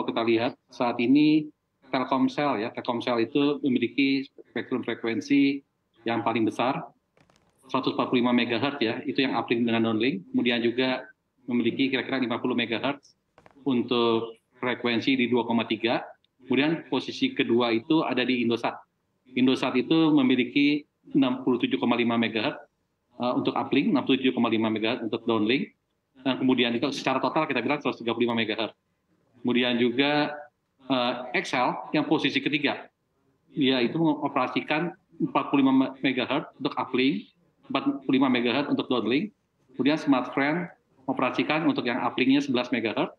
kalau kita lihat saat ini Telkomsel ya, Telkomsel itu memiliki spektrum frekuensi yang paling besar 145 MHz ya, itu yang uplink dengan downlink. Kemudian juga memiliki kira-kira 50 MHz untuk frekuensi di 2,3. Kemudian posisi kedua itu ada di Indosat. Indosat itu memiliki 67,5 MHz uh, untuk uplink, 67,5 MHz untuk downlink. Dan kemudian itu secara total kita bilang 135 MHz. Kemudian juga uh, Excel yang posisi ketiga, dia itu mengoperasikan 45 MHz untuk uplink, 45 MHz untuk downlink. Kemudian SmartFriend operasikan untuk yang uplinknya 11 MHz,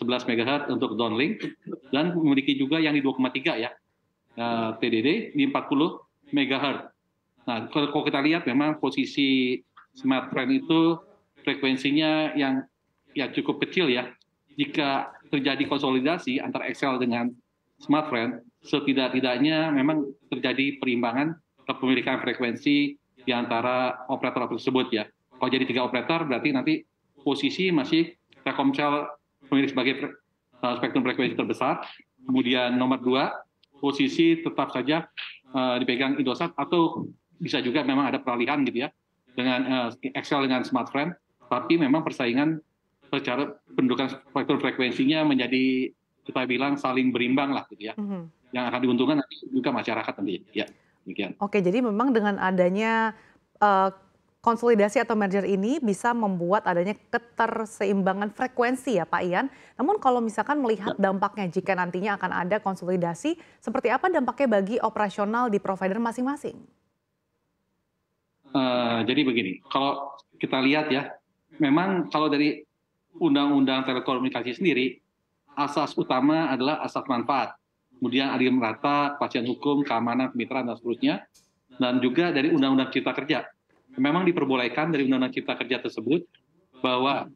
11 MHz untuk downlink, dan memiliki juga yang di 2,3 ya, uh, TDD di 40 MHz. Nah, kalau kita lihat memang posisi SmartFriend itu frekuensinya yang ya cukup kecil ya. Jika terjadi konsolidasi antara Excel dengan SmartFriend, setidak-tidaknya memang terjadi perimbangan kepemilikan frekuensi di antara operator tersebut ya. Kalau jadi tiga operator berarti nanti posisi masih Telkomsel memiliki sebagai uh, spektrum frekuensi terbesar. Kemudian nomor dua, posisi tetap saja uh, dipegang Indosat atau bisa juga memang ada peralihan gitu ya dengan uh, Excel dengan SmartFriend. Tapi memang persaingan secara pendudukan spektrum frekuensinya menjadi kita bilang saling berimbang lah gitu ya. Mm -hmm. Yang akan diuntungkan nanti juga masyarakat nanti ya. Demikian. Oke, jadi memang dengan adanya uh, konsolidasi atau merger ini bisa membuat adanya keterseimbangan frekuensi ya Pak Ian. Namun kalau misalkan melihat ya. dampaknya jika nantinya akan ada konsolidasi, seperti apa dampaknya bagi operasional di provider masing-masing? Uh, jadi begini, kalau kita lihat ya, memang kalau dari Undang-Undang Telekomunikasi sendiri, asas utama adalah asas manfaat kemudian adil merata, kepastian hukum, keamanan, kemitraan, dan seterusnya, dan juga dari Undang-Undang Cipta Kerja. Memang diperbolehkan dari Undang-Undang Cipta Kerja tersebut bahwa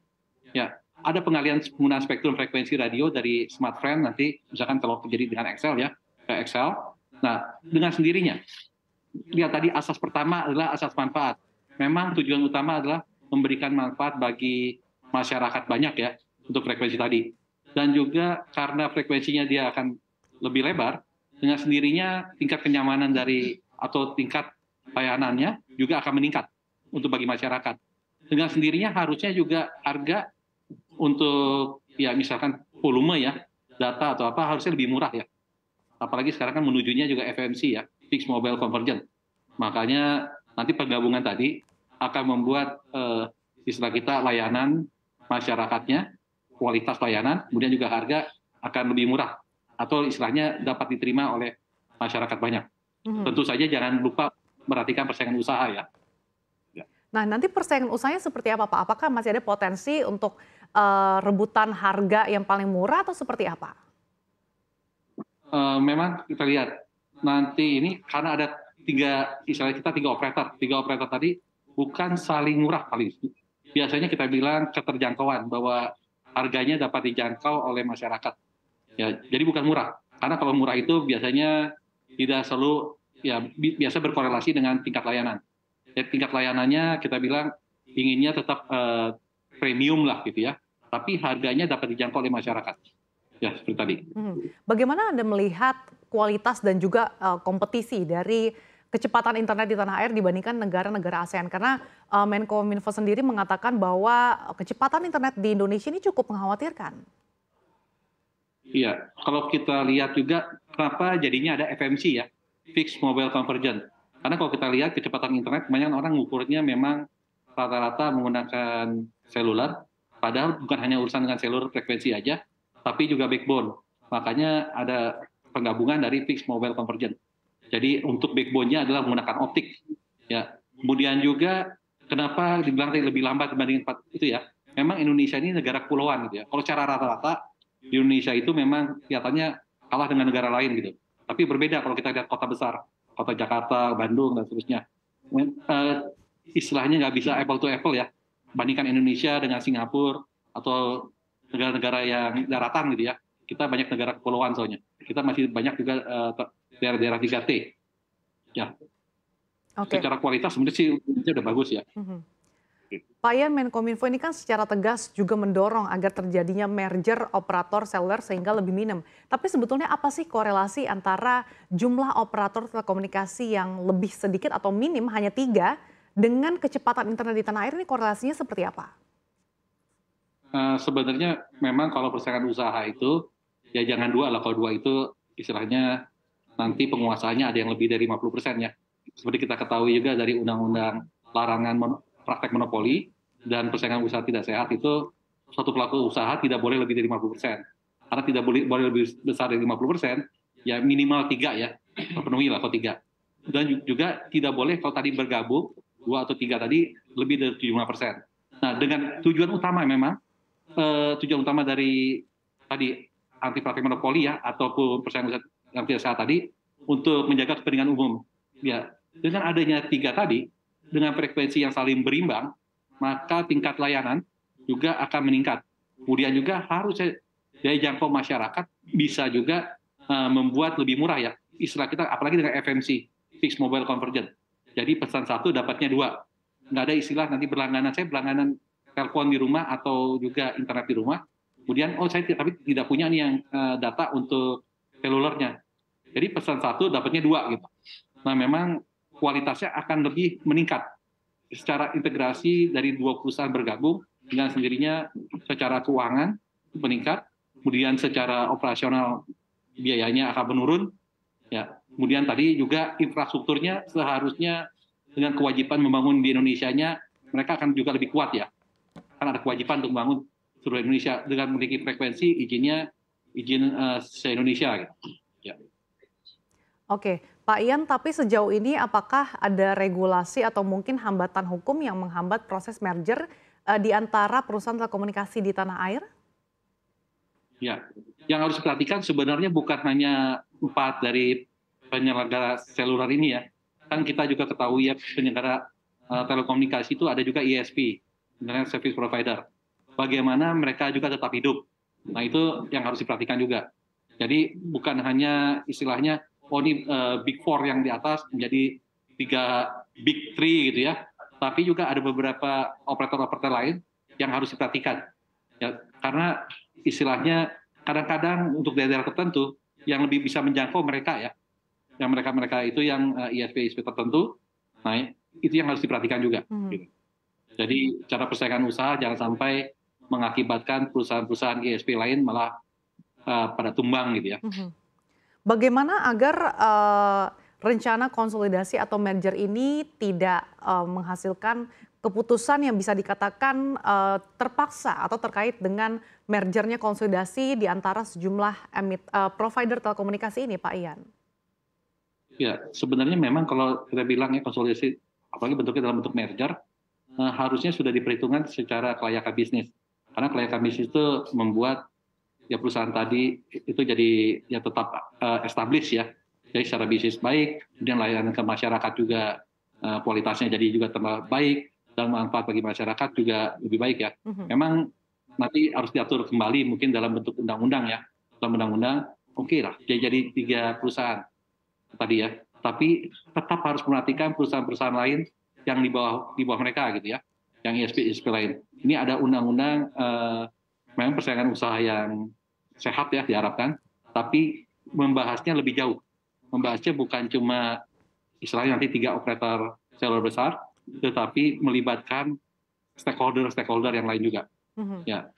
ya ada pengalian penggunaan spektrum frekuensi radio dari smart friend nanti misalkan kalau terjadi dengan Excel ya ke Excel. Nah dengan sendirinya lihat tadi asas pertama adalah asas manfaat. Memang tujuan utama adalah memberikan manfaat bagi masyarakat banyak ya untuk frekuensi tadi. Dan juga karena frekuensinya dia akan lebih lebar, dengan sendirinya tingkat kenyamanan dari atau tingkat layanannya juga akan meningkat untuk bagi masyarakat. Dengan sendirinya harusnya juga harga untuk ya misalkan volume ya data atau apa harusnya lebih murah ya. Apalagi sekarang kan menujunya juga FMC ya, Fixed Mobile Convergence. Makanya nanti penggabungan tadi akan membuat eh, istilah kita layanan masyarakatnya, kualitas layanan, kemudian juga harga akan lebih murah atau istilahnya dapat diterima oleh masyarakat banyak. Hmm. Tentu saja jangan lupa perhatikan persaingan usaha ya. ya. Nah nanti persaingan usahanya seperti apa Pak? Apakah masih ada potensi untuk uh, rebutan harga yang paling murah atau seperti apa? Uh, memang kita lihat nanti ini karena ada tiga istilah kita tiga operator, tiga operator tadi bukan saling murah paling. Biasanya kita bilang keterjangkauan bahwa harganya dapat dijangkau oleh masyarakat Ya, jadi bukan murah. Karena kalau murah itu biasanya tidak selalu ya biasa berkorelasi dengan tingkat layanan. Ya, tingkat layanannya kita bilang inginnya tetap uh, premium lah gitu ya. Tapi harganya dapat dijangkau oleh masyarakat. Ya, seperti tadi. Hmm. Bagaimana Anda melihat kualitas dan juga uh, kompetisi dari kecepatan internet di tanah air dibandingkan negara-negara ASEAN karena uh, Menkominfo sendiri mengatakan bahwa kecepatan internet di Indonesia ini cukup mengkhawatirkan. Iya, kalau kita lihat juga kenapa jadinya ada FMC ya, Fixed Mobile Convergence. Karena kalau kita lihat kecepatan internet, banyak orang mengukurnya memang rata-rata menggunakan seluler, padahal bukan hanya urusan dengan seluler frekuensi aja, tapi juga backbone. Makanya ada penggabungan dari Fixed Mobile Convergence. Jadi untuk backbone-nya adalah menggunakan optik. Ya, kemudian juga kenapa dibilang lebih lambat dibanding itu ya? Memang Indonesia ini negara kepulauan gitu ya. Kalau cara rata-rata di Indonesia itu memang kelihatannya kalah dengan negara lain gitu. Tapi berbeda kalau kita lihat kota besar, kota Jakarta, Bandung dan seterusnya. Uh, istilahnya nggak bisa apple to apple ya. Bandingkan Indonesia dengan Singapura atau negara-negara yang daratan gitu ya. Kita banyak negara kepulauan soalnya. Kita masih banyak juga uh, daerah-daerah 3T. Ya. Okay. Secara kualitas sebenarnya sih udah bagus ya. Mm -hmm. Pak Ian, Menkominfo ini kan secara tegas juga mendorong agar terjadinya merger operator seluler sehingga lebih minim. Tapi sebetulnya apa sih korelasi antara jumlah operator telekomunikasi yang lebih sedikit atau minim hanya tiga dengan kecepatan internet di tanah air ini korelasinya seperti apa? Uh, sebenarnya memang kalau persaingan usaha itu ya jangan dua lah kalau dua itu istilahnya nanti penguasaannya ada yang lebih dari 50 persen ya. Seperti kita ketahui juga dari undang-undang larangan praktek monopoli dan persaingan usaha tidak sehat itu suatu pelaku usaha tidak boleh lebih dari 50 persen. Karena tidak boleh, boleh lebih besar dari 50 persen, ya minimal tiga ya, terpenuhi lah kalau tiga. Dan juga tidak boleh kalau tadi bergabung, dua atau tiga tadi, lebih dari 75 persen. Nah, dengan tujuan utama memang, eh, tujuan utama dari tadi anti praktek monopoli ya, ataupun persaingan usaha yang sehat tadi, untuk menjaga kepentingan umum. Ya, dengan adanya tiga tadi, dengan frekuensi yang saling berimbang, maka tingkat layanan juga akan meningkat. Kemudian juga harus daya jangkau masyarakat bisa juga uh, membuat lebih murah ya. Istilah kita apalagi dengan FMC, Fixed Mobile Convergence. Jadi pesan satu dapatnya dua. Nggak ada istilah nanti berlangganan, saya berlangganan telepon di rumah atau juga internet di rumah. Kemudian, oh saya tapi tidak punya nih yang uh, data untuk selulernya. Jadi pesan satu dapatnya dua gitu. Nah memang kualitasnya akan lebih meningkat secara integrasi dari dua perusahaan bergabung dengan sendirinya secara keuangan meningkat, kemudian secara operasional biayanya akan menurun, ya. Kemudian tadi juga infrastrukturnya seharusnya dengan kewajiban membangun di Indonesia-nya mereka akan juga lebih kuat ya. Kan ada kewajiban untuk membangun seluruh Indonesia dengan memiliki frekuensi izinnya izin uh, se-Indonesia gitu. Ya. Oke, Pak Ian, tapi sejauh ini apakah ada regulasi atau mungkin hambatan hukum yang menghambat proses merger uh, di antara perusahaan telekomunikasi di tanah air? Ya, yang harus diperhatikan sebenarnya bukan hanya empat dari penyelenggara seluler ini ya. Kan kita juga ketahui ya penyelenggara uh, telekomunikasi itu ada juga ISP, Internet Service Provider. Bagaimana mereka juga tetap hidup. Nah itu yang harus diperhatikan juga. Jadi bukan hanya istilahnya oh ini uh, big four yang di atas menjadi tiga big three gitu ya. Tapi juga ada beberapa operator-operator lain yang harus diperhatikan. Ya, karena istilahnya kadang-kadang untuk daerah tertentu yang lebih bisa menjangkau mereka ya, yang mereka-mereka itu yang uh, eh, ISP-ISP tertentu, nah itu yang harus diperhatikan juga. Hmm. Gitu. Jadi cara persaingan usaha jangan sampai mengakibatkan perusahaan-perusahaan ISP lain malah uh, pada tumbang gitu ya. Hmm. Bagaimana agar uh, rencana konsolidasi atau merger ini tidak uh, menghasilkan keputusan yang bisa dikatakan uh, terpaksa atau terkait dengan mergernya konsolidasi di antara sejumlah emit, uh, provider telekomunikasi ini, Pak Ian? Ya, sebenarnya memang kalau kita bilang ya konsolidasi, apalagi bentuknya dalam bentuk merger, uh, harusnya sudah diperhitungkan secara kelayakan bisnis. Karena kelayakan bisnis itu membuat ya perusahaan tadi itu jadi ya tetap uh, established ya. Jadi secara bisnis baik kemudian layanan ke masyarakat juga uh, kualitasnya jadi juga tambah baik dan manfaat bagi masyarakat juga lebih baik ya. Mm-hmm. memang nanti harus diatur kembali mungkin dalam bentuk undang-undang ya. Dalam undang-undang oke okay lah jadi, jadi tiga perusahaan tadi ya. Tapi tetap harus memperhatikan perusahaan-perusahaan lain yang di bawah di bawah mereka gitu ya yang ISP ISP lain ini ada undang-undang uh, memang persaingan usaha yang sehat ya diharapkan, tapi membahasnya lebih jauh. Membahasnya bukan cuma istilahnya nanti tiga operator seluler besar, tetapi melibatkan stakeholder-stakeholder yang lain juga. Mm -hmm. Ya,